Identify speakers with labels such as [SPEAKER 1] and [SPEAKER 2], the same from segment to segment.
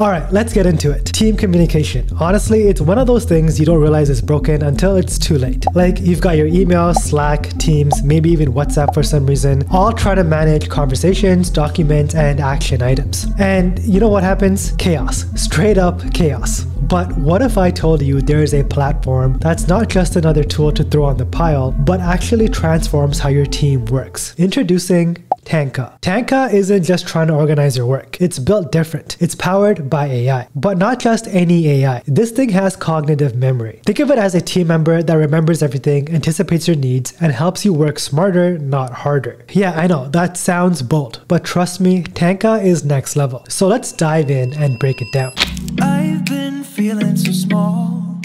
[SPEAKER 1] Alright, let's get into it. Team communication. Honestly, it's one of those things you don't realize is broken until it's too late. Like, you've got your email, Slack, Teams, maybe even WhatsApp for some reason, all trying to manage conversations, documents, and action items. And you know what happens? Chaos. Straight up chaos. But what if I told you there is a platform that's not just another tool to throw on the pile, but actually transforms how your team works? Introducing Tanka. Tanka isn't just trying to organize your work. It's built different. It's powered by AI. But not just any AI. This thing has cognitive memory. Think of it as a team member that remembers everything, anticipates your needs, and helps you work smarter, not harder. Yeah, I know, that sounds bold, but trust me, Tanka is next level. So let's dive in and break it down. I've been feeling so small.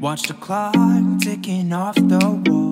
[SPEAKER 1] Watch the clock ticking off the wall.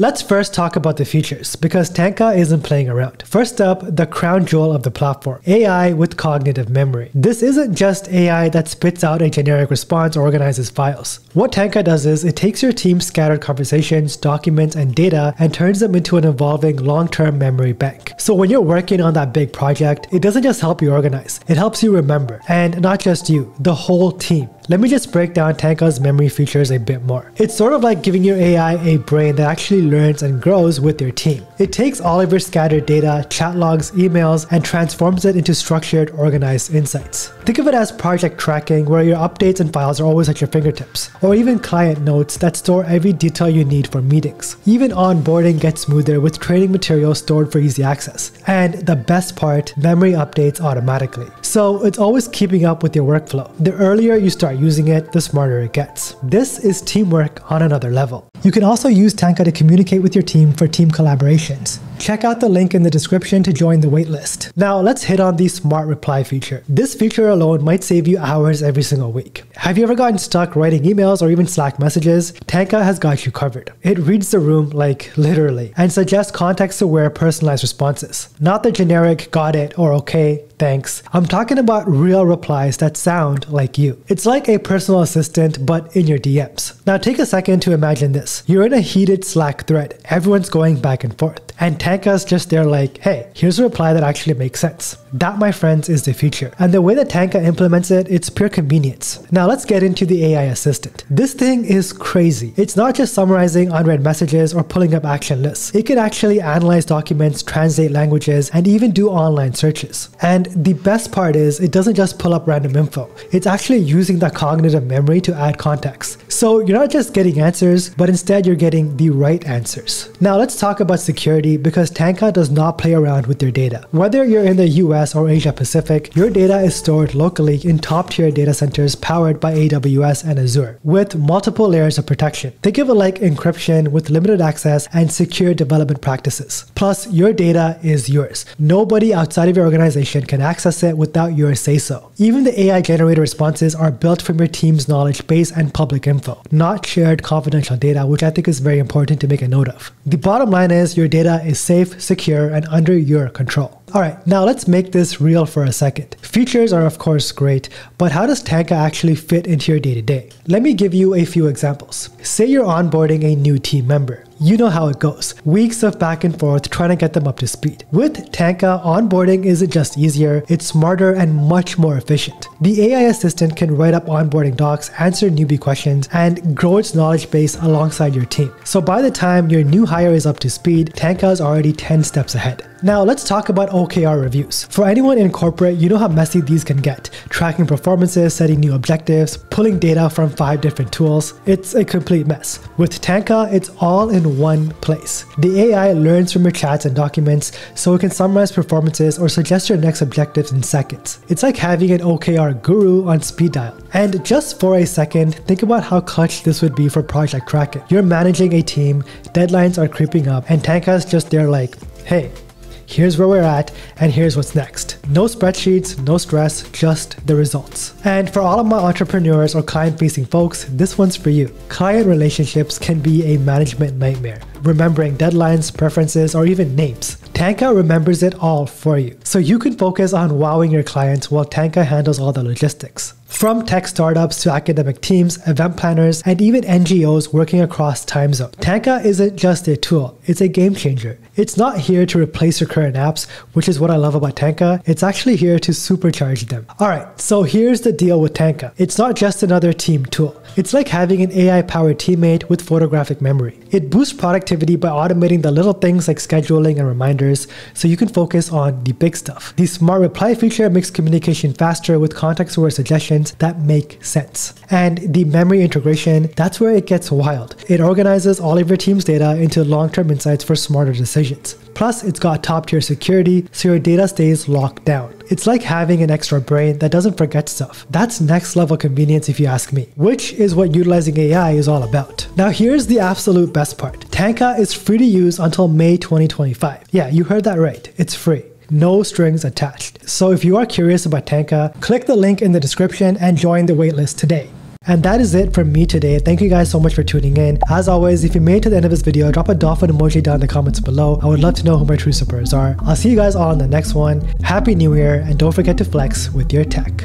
[SPEAKER 1] Let's first talk about the features, because Tanka isn't playing around. First up, the crown jewel of the platform, AI with cognitive memory. This isn't just AI that spits out a generic response or organizes files. What Tanka does is it takes your team's scattered conversations, documents, and data and turns them into an evolving long-term memory bank. So when you're working on that big project, it doesn't just help you organize, it helps you remember. And not just you, the whole team. Let me just break down Tanka's memory features a bit more. It's sort of like giving your AI a brain that actually learns and grows with your team. It takes all of your scattered data, chat logs, emails, and transforms it into structured, organized insights. Think of it as project tracking where your updates and files are always at your fingertips, or even client notes that store every detail you need for meetings. Even onboarding gets smoother with training materials stored for easy access. And the best part, memory updates automatically. So it's always keeping up with your workflow. The earlier you start using it, the smarter it gets. This is teamwork on another level. You can also use Tanka to communicate with your team for team collaborations. Check out the link in the description to join the waitlist. Now let's hit on the smart reply feature. This feature alone might save you hours every single week. Have you ever gotten stuck writing emails or even Slack messages? Tanka has got you covered. It reads the room like literally and suggests context-aware personalized responses. Not the generic got it or okay, thanks. I'm talking about real replies that sound like you. It's like a personal assistant but in your DMs. Now take a second to imagine this. You're in a heated Slack thread. Everyone's going back and forth. And Tanka's just there like, hey, here's a reply that actually makes sense. That, my friends, is the future. And the way that Tanka implements it, it's pure convenience. Now let's get into the AI assistant. This thing is crazy. It's not just summarizing unread messages or pulling up action lists. It can actually analyze documents, translate languages, and even do online searches. And the best part is it doesn't just pull up random info. It's actually using that cognitive memory to add context. So you're not just getting answers, but instead you're getting the right answers. Now let's talk about security because Tanka does not play around with their data. Whether you're in the US US or Asia Pacific, your data is stored locally in top tier data centers powered by AWS and Azure, with multiple layers of protection. Think of it like encryption with limited access and secure development practices. Plus, your data is yours. Nobody outside of your organization can access it without your say so. Even the AI generated responses are built from your team's knowledge base and public info, not shared confidential data, which I think is very important to make a note of. The bottom line is your data is safe, secure, and under your control. Alright, now let's make this real for a second. Features are of course great, but how does Tanka actually fit into your day to day? Let me give you a few examples. Say you're onboarding a new team member. You know how it goes. Weeks of back and forth trying to get them up to speed. With Tanka, onboarding isn't just easier, it's smarter and much more efficient. The AI assistant can write up onboarding docs, answer newbie questions, and grow its knowledge base alongside your team. So by the time your new hire is up to speed, Tanka is already 10 steps ahead. Now let's talk about OKR reviews. For anyone in corporate, you know how messy these can get. Tracking performances, setting new objectives, pulling data from five different tools. It's a complete mess. With Tanka, it's all in one place. The AI learns from your chats and documents so it can summarize performances or suggest your next objectives in seconds. It's like having an OKR guru on speed dial. And just for a second, think about how clutch this would be for Project Kraken. You're managing a team, deadlines are creeping up, and Tanka's just there like, hey, here's where we're at, and here's what's next. No spreadsheets, no stress, just the results. And for all of my entrepreneurs or client facing folks, this one's for you. Client relationships can be a management nightmare, remembering deadlines, preferences, or even names. Tanka remembers it all for you. So you can focus on wowing your clients while Tanka handles all the logistics. From tech startups to academic teams, event planners, and even NGOs working across time zones, Tanka isn't just a tool, it's a game changer. It's not here to replace your current apps, which is what I love about Tanka. It's actually here to supercharge them. Alright, so here's the deal with Tanka. It's not just another team tool. It's like having an AI powered teammate with photographic memory. It boosts productivity by automating the little things like scheduling and reminders so you can focus on the big stuff. The smart reply feature makes communication faster with context aware suggestions that make sense. And the memory integration, that's where it gets wild. It organizes all of your team's data into long term insights for smarter decisions. Plus, it's got top tier security, so your data stays locked down. It's like having an extra brain that doesn't forget stuff. That's next level convenience if you ask me, which is what utilizing AI is all about. Now here's the absolute best part. Tanka is free to use until May 2025. Yeah, you heard that right. It's free no strings attached. So if you are curious about Tanka, click the link in the description and join the waitlist today. And that is it from me today. Thank you guys so much for tuning in. As always, if you made it to the end of this video, drop a dolphin emoji down in the comments below. I would love to know who my true supporters are. I'll see you guys all in the next one. Happy New Year, and don't forget to flex with your tech.